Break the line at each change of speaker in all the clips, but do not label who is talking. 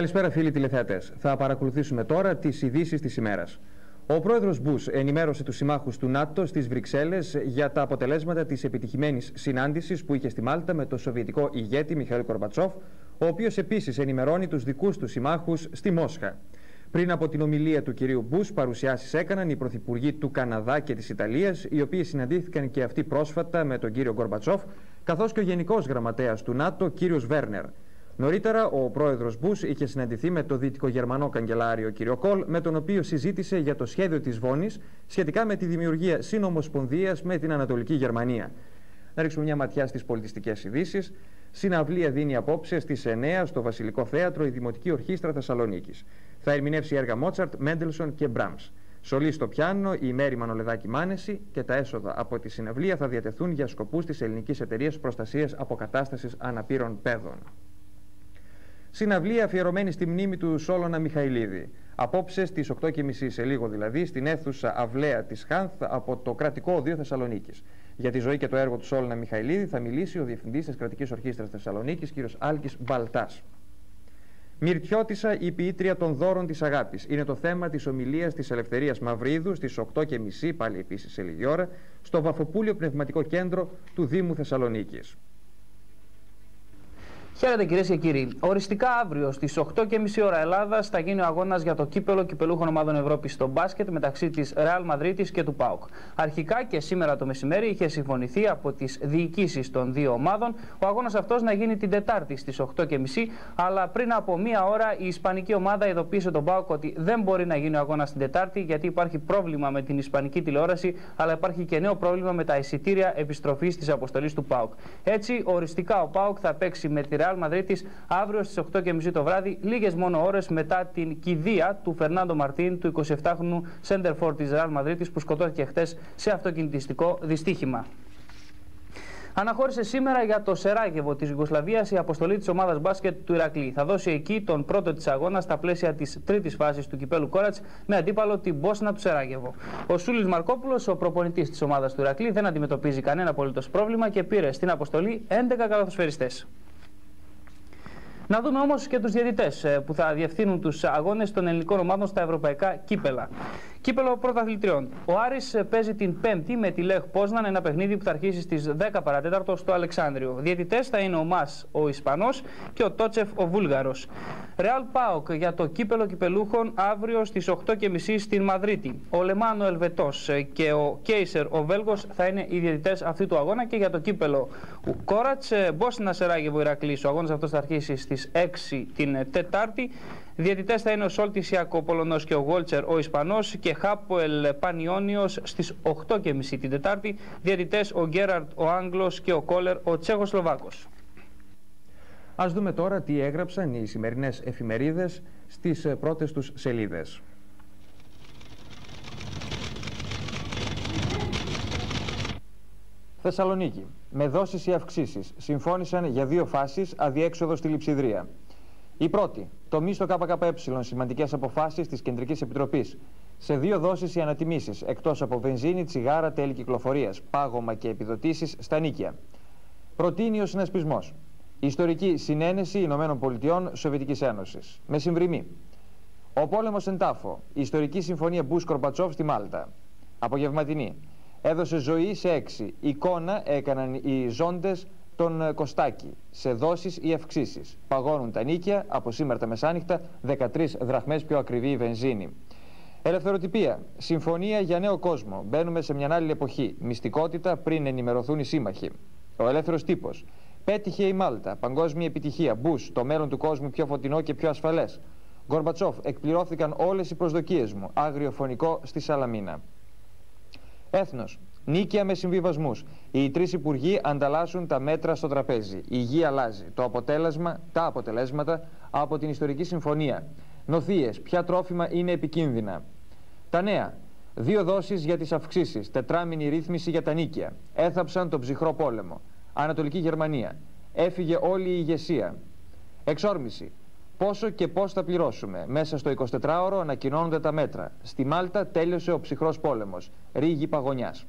Καλησπέρα φίλοι τηλεθεατές. Θα παρακολουθήσουμε τώρα τις ειδήσεις της ημέρας. Ο πρόεδρος Μπούς ενημέρωσε τους συμμάχους του ΝΑΤΟ στις Βρυξέλλες για τα αποτελέσματα της επιτυχημένης συνάντησης που είχε στη Μάλτα με το σοβιετικό ηγέτη Μιχαήλ Κορμπατσόφ, ο οποίος επίσης ενημερώνει τους δικούς του συμμάχους στη Μόσχα. Πριν από την ομιλία του κυρίου Μπούς, παρουσιάσεις έκαναν οι πρωθυπουργοί του Καναδά και της Ιταλίας, οι οποίοι συναντήθηκαν και αυτοί πρόσφατα με τον κύριο Γκορμπατσόφ, καθώς και ο Γενικός Γραμματέας του ΝΑΤΟ, κύριος Βέρνερ. Νωρίτερα, ο πρόεδρος Μπούς είχε συναντηθεί με τον δυτικογερμανό καγκελάριο κ. Κολ, με τον οποίο συζήτησε για το σχέδιο της Βόνης σχετικά με τη δημιουργία συνομοσπονδίας με την Ανατολική Γερμανία. Να ρίξουμε μια ματιά στις πολιτιστικές ειδήσεις. Συναυλία δίνει απόψε στις 9 στο Βασιλικό Θέατρο η Δημοτική Ορχήστρα Θεσσαλονίκης. Θα ερμηνεύσει έργα Μότσαρτ, Μέντελσον και Μπράμς. Σολή στο πιάνο η Μέρη Μανολεδάκη Μάνεση και τα έσοδα από τη συναυλία θα διατεθούν για σκοπούς της Ελληνικής Εταιρείας Προστασίας Αποκατάστασης Αναπήρων Πέδων. Συναυλία αφιερωμένη στη μνήμη του Σόλωνα Μιχαηλίδη. Απόψε στις 8.30 σε λίγο δηλαδή στην αίθουσα Αυλαία της Χάνθ από το Κρατικό Οδείο Θεσσαλονίκης. Για τη ζωή και το έργο του Σόλωνα Μιχαηλίδη θα μιλήσει ο Διευθυντής της Κρατικής Ορχήστρας Θεσσαλονίκης, κ. Άλκης Μπαλτάς. Μυρτιώτησα η ποιήτρια των δώρων της αγάπης. Είναι το θέμα της ομιλίας της Ελευθερίας Μαυρίδου στις 8.30, πάλι επίσης σε λίγη ώρα, στο Βαφοπούλιο Πνευματικό Κέντρο του Δήμου Θεσσαλονίκης.
Χαίρετε κυρίες και κύριοι. Οριστικά αύριο στις 8.30 ώρα Ελλάδας θα γίνει ο αγώνας για το κύπελο κυπελούχων ομάδων Ευρώπης στο μπάσκετ μεταξύ της Real Madrid και του ΠΑΟΚ. Αρχικά και σήμερα το μεσημέρι είχε συμφωνηθεί από τις διοικήσεις των δύο ομάδων ο αγώνας αυτός να γίνει την Τετάρτη στις 8.30, αλλά πριν από μία ώρα η Ισπανική ομάδα ειδοποίησε τον ΠΑΟΚ ότι δεν μπορεί να γίνει ο αγώνας την Τετάρτη γιατί υπάρχει πρόβλημα με την Ισπανική τηλεόραση, αλλά υπάρχει και νέο πρόβλημα με τα εισιτήρια επιστροφής της αποστολής του ΠΑΟΚ. Έτσι, οριστικά ο ΠΑΟΚ θα παίξει με τη Real Real Madrid αύριο στις 8.30 το βράδυ, λίγες μόνο ώρες μετά την κηδεία του Φερνάντο Μαρτίν, του 27χρονου Σέντερφορ της Real Madrid, που σκοτώθηκε χθε σε αυτοκινητιστικό δυστύχημα. Αναχώρησε σήμερα για το Σεράγεβο της Ιουγκοσλαβίας η αποστολή της ομάδας μπάσκετ του Ηρακλή. Θα δώσει εκεί τον πρώτο της αγώνα στα πλαίσια της τρίτης φάσης του κυπέλου Κόρατς με αντίπαλο την Μπόσνα του Σεράγεβο. Ο Σούλης Μαρκόπουλος, ο προπονητής της ομάδας του Ηρακλή, δεν αντιμετωπίζει κανένα απολύτως πρόβλημα και πήρε στην αποστολή 11 καλαθοσφαιριστέ. Να δούμε όμως και τους διαιτητές ε, που θα διευθύνουν τους αγώνες των ελληνικών ομάδων στα ευρωπαϊκά κύπελα. Κύπελο πρωταθλητριών. Ο Άρης ε, παίζει την Πέμπτη με τη Λέχ Πόσναν, ένα παιχνίδι που θα αρχίσει στις 10 παρατέταρτο στο Αλεξάνδριο. Διαιτητές θα είναι ο Μα ο Ισπανός και ο Τότσεφ ο Βούλγαρος. Ρεάλ Πάοκ για το κύπελο κυπελούχων αύριο στις 8.30 στην Μαδρίτη. Ο Λεμάνο Ελβετό ε, και ο Κέισερ ο Βέλγος θα είναι οι διαιτητές αυτού του αγώνα και για το κύπελο Κόρατς. Μπόσνα Σεράγεβο Ηρακλή. Ο αγώνας αυτός θα αρχίσει στις 6 την Τετάρτη. Διαιτητές θα είναι ο Σόλτης Ιακό Πολωνός και ο Γόλτσερ ο Ισπανός και Χάποελ Πανιόνιος στις 8.30 την Τετάρτη. Διαιτητές ο Γκέραρτ ο Άγγλος και ο Κόλερ ο Τσέχοσλοβάκο.
Α δούμε τώρα τι έγραψαν οι σημερινές εφημερίδες στις πρώτες τους σελίδες. Θεσσαλονίκη. Με δόσεις ή αυξήσεις συμφώνησαν για δύο φάσεις αδιέξοδο στη Λειψιδρία. Η πρώτη, το μη στο ΚΚΕ, σημαντικές αποφάσεις της Κεντρικής Επιτροπής. Σε δύο δόσεις οι ανατιμήσεις, εκτός από βενζίνη, τσιγάρα, τέλη κυκλοφορίας, πάγωμα και επιδοτήσεις στα νίκια. Προτείνει ο συνασπισμός. Ιστορική συνένεση Ηνωμένων Πολιτειών Σοβιετικής Ένωσης. Με συμβρημή. Ο πόλεμος εν τάφο. Ιστορική συμφωνία Μπούς Κορμπατσόφ στη Μάλτα. Απογευματινή. Έδωσε ζωή σε έξι. Εικόνα έκαναν οι ζώντες τον ε, Κωστάκη σε δόσεις ή αυξήσεις. Παγώνουν τα νίκια από σήμερα τα μεσάνυχτα 13 δραχμές πιο ακριβή η βενζίνη. Ελευθεροτυπία. Συμφωνία για νέο κόσμο. Μπαίνουμε σε μια άλλη εποχή. Μυστικότητα πριν ενημερωθούν οι σύμμαχοι. Ο ελεύθερος τύπος. Πέτυχε η Μάλτα. Παγκόσμια επιτυχία. Μπούς. Το μέλλον του κόσμου πιο φωτεινό και πιο ασφαλές. Γκορμπατσόφ. Εκπληρώθηκαν όλες οι προσδοκίες μου. Άγριο φωνικό στη Σαλαμίνα. Έθνος. Νίκαια με συμβιβασμούς. Οι τρεις υπουργοί ανταλλάσσουν τα μέτρα στο τραπέζι. Η γη αλλάζει. Το αποτέλεσμα, τα αποτελέσματα από την ιστορική συμφωνία. Νοθείες. Ποια τρόφιμα είναι επικίνδυνα. Τα νέα. Δύο δόσεις για τις αυξήσεις. Τετράμινη ρύθμιση για τα νίκαια. Έθαψαν τον ψυχρό πόλεμο. Ανατολική Γερμανία. Έφυγε όλη η ηγεσία. Εξόρμηση. Πόσο και πώς θα πληρώσουμε. Μέσα στο 24ωρο ανακοινώνονται τα μέτρα. Στη Μάλτα τέλειωσε ο ψυχρός πόλεμος. Ρίγη παγωνιάς.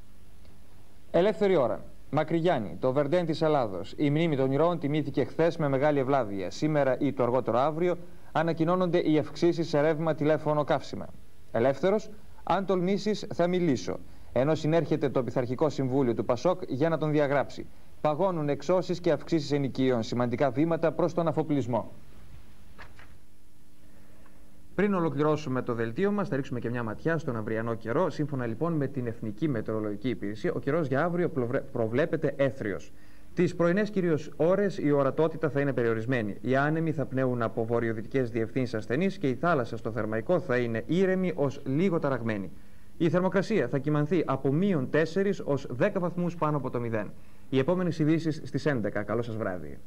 Ελεύθερη ώρα. Μακριγιάννη, το Βερντέν της Ελλάδος. Η μνήμη των ηρώων τιμήθηκε χθες με μεγάλη ευλάβεια. Σήμερα ή το αργότερο αύριο ανακοινώνονται οι αυξήσεις σε ρεύμα, τηλέφωνο, καύσιμα. Ελεύθερος, αν τολμήσεις, θα μιλήσω. Ενώ συνέρχεται το Πειθαρχικό Συμβούλιο του Πασόκ για να τον διαγράψει. Παγώνουν εξώσεις και αυξήσεις ενοικίων. Σημαντικά βήματα προς τον αφοπλισμό. Πριν ολοκληρώσουμε το δελτίο μας, θα ρίξουμε και μια ματιά στον αυριανό καιρό. Σύμφωνα λοιπόν με την Εθνική Μετεωρολογική Υπηρεσία, ο καιρός για αύριο προβλέπεται έθριος. Τις πρωινές κυρίως ώρες η ορατότητα θα είναι περιορισμένη. Οι άνεμοι θα πνέουν από βορειοδυτικές διευθύνσεις ασθενείς και η θάλασσα στο θερμαϊκό θα είναι ήρεμη ως λίγο ταραγμένη. Η θερμοκρασία θα κυμανθεί από μείον 4 ως 10 βαθμούς πάνω από το 0. Οι επόμενες ειδήσεις στις 11. Καλό σας βράδυ.